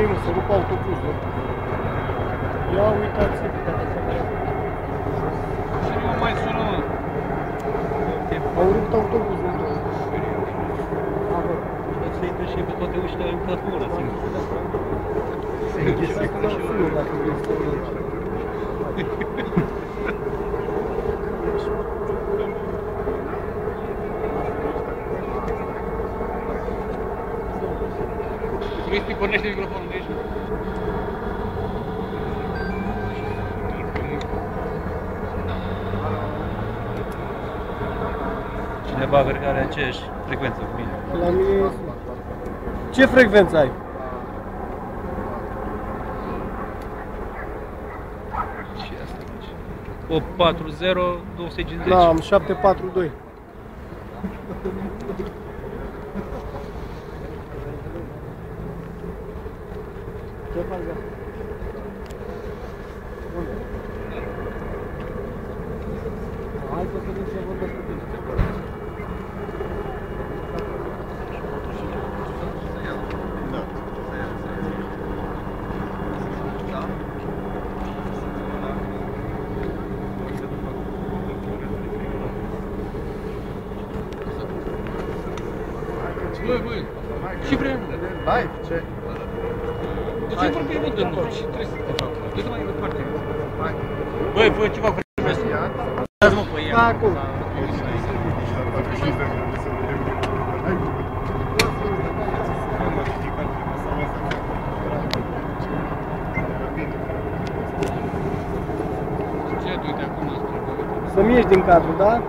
Ok, mă, să rup autobuzul. Ia uitați Și nu mai sună. Au rupt autobuzul. Poți să intre și pe toate ușile în cărtură, singur. Se închise că nu sună dacă vrei să Cristi, pornește microfonul de aici. Cineva cred că are aceeași frecvență cu mine. La mine este... Ce frecvență ai? Și asta face. 840 250. Da, am 742. Ce faci, da? Unde? Hai să vedem ce vorbesc cu tine. Băi, băi, ce vrem? Hai, ce? De ce vorbim mult de noi? Ce trebuie să te fac? Du-te mai departe. Băi, fă ceva cu restul. Dați-mă pe ea. Da, acum. Ce du-te acum asta? Să-mi ieși din cadru, da?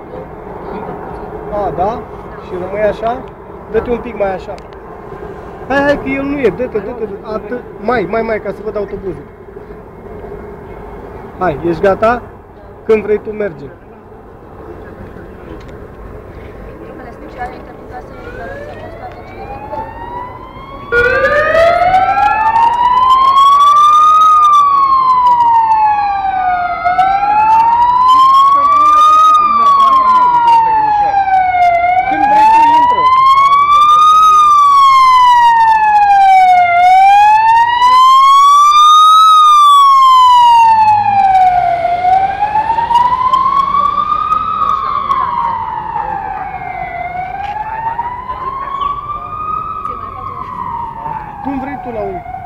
A, da? Și rămâi așa? Dă-te un pic mai așa. Hai, hai, că el nu e. Dă-te, dă-te. Atât. Mai, mai, mai, ca să văd autobuzul. Hai, ești gata? Când vrei tu merge. Cum vrei tu la un